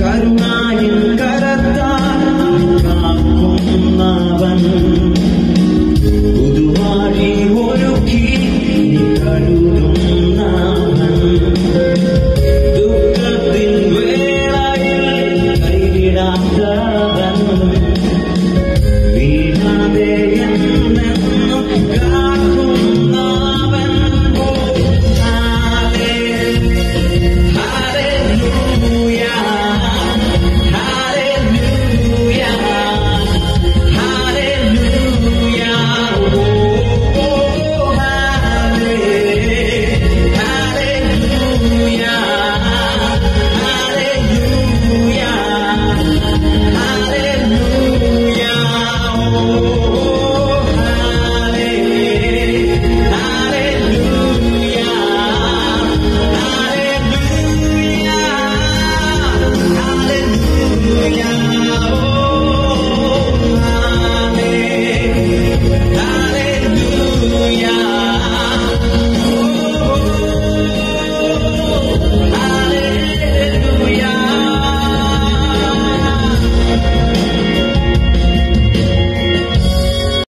കരുണായും കരത്താൽ കാക്കുന്നവൻ പുതുവാഴി ഒരുക്കി കഴുകും.